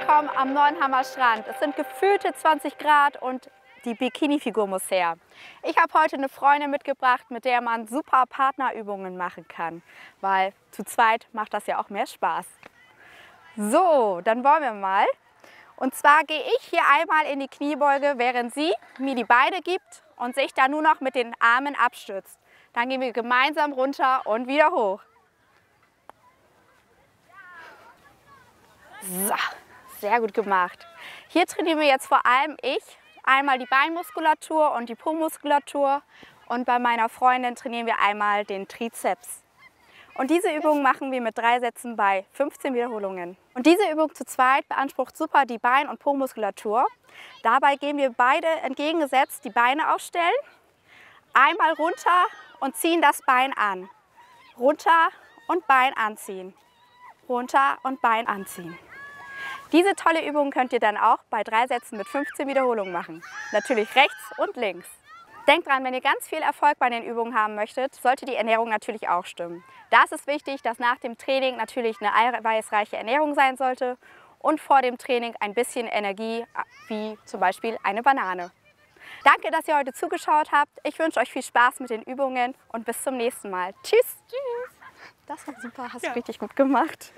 angekommen am Neuenhammer Strand. Es sind gefühlte 20 Grad und die Bikini-Figur muss her. Ich habe heute eine Freundin mitgebracht, mit der man super Partnerübungen machen kann, weil zu zweit macht das ja auch mehr Spaß. So, dann wollen wir mal. Und zwar gehe ich hier einmal in die Kniebeuge, während sie mir die Beine gibt und sich dann nur noch mit den Armen abstützt. Dann gehen wir gemeinsam runter und wieder hoch. So, sehr gut gemacht. Hier trainieren wir jetzt vor allem ich. Einmal die Beinmuskulatur und die Po-Muskulatur. Und bei meiner Freundin trainieren wir einmal den Trizeps. Und diese Übung machen wir mit drei Sätzen bei 15 Wiederholungen. Und diese Übung zu zweit beansprucht super die Bein- und Po-Muskulatur. Dabei gehen wir beide entgegengesetzt die Beine aufstellen, einmal runter und ziehen das Bein an. Runter und Bein anziehen. Runter und Bein anziehen. Diese tolle Übung könnt ihr dann auch bei drei Sätzen mit 15 Wiederholungen machen. Natürlich rechts und links. Denkt dran, wenn ihr ganz viel Erfolg bei den Übungen haben möchtet, sollte die Ernährung natürlich auch stimmen. Da ist es wichtig, dass nach dem Training natürlich eine eiweißreiche Ernährung sein sollte und vor dem Training ein bisschen Energie, wie zum Beispiel eine Banane. Danke, dass ihr heute zugeschaut habt. Ich wünsche euch viel Spaß mit den Übungen und bis zum nächsten Mal. Tschüss. Tschüss. Das war super, hast du ja. richtig gut gemacht.